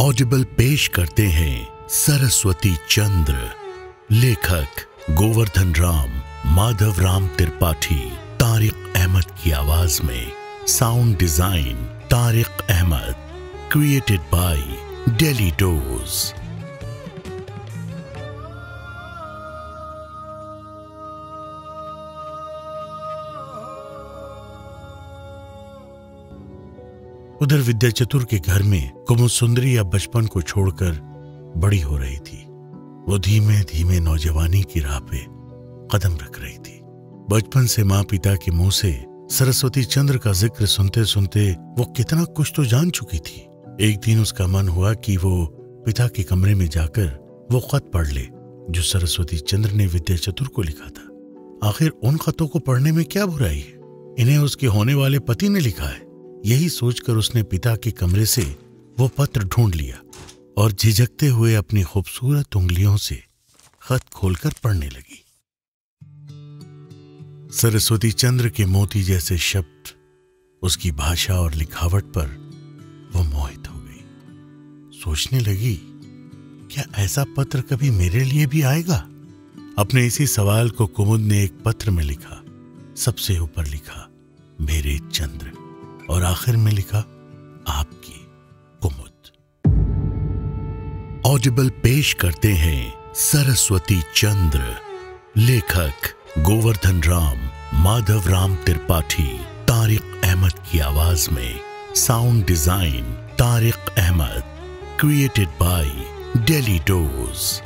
Audible पेश करते हैं सरस्वती चंद्र, लेखक गोवर्धन राम, माधव राम त्रिपाठी, तारिक अहमद की आवाज़ में। Sound design Tariq Ahmad. Created by Daily Dose उधर विद्या चतुर के घर में कुमुद सुंदरी अब बचपन को छोड़कर बड़ी हो रही थी। वो धीमे धीमे नौजवानी की राह पे कदम रख रही थी। बचपन से माँ पिता के मुँह से सरस्वती चंद्र का ज़िक्र सुनते सुनते वो कितना कुछ तो जान चुकी थी। एक दिन उसका मन हुआ कि वो पिता के कमरे में जाकर वो खत पढ़ ले, जो सरस्वती चंद्र ने विद्या चतुर को लिखा था। आखिर उन खतों को पढ़ने में क्या बुराई है? इन्हें उसके होने वाले पति ने लिखा है। यही सोचकर उसने पिता के कमरे से वो पत्र ढूंढ लिया और झिझकते हुए अपनी खूबसूरत उंगलियों से खत खोलकर पढ़ने लगी। सरस्वती चंद्र के मोती जैसे शब्द उसकी भाषा और लिखावट पर वो मोहित हो गई। सोचने लगी, क्या ऐसा पत्र कभी मेरे लिए भी आएगा? अपने इसी सवाल को कुमुद ने एक पत्र में लिखा, सबसे ऊपर लिखा, मेरे चंद्र। और आखिर में लिखा, आपकी कुमुद। ऑडिबल पेश करते हैं सरस्वती चंद्र, लेखक गोवर्धन राम, माधव राम त्रिपाठी। तारिक अहमद की आवाज़ में sound design Tariq Ahmad created by Daily Dose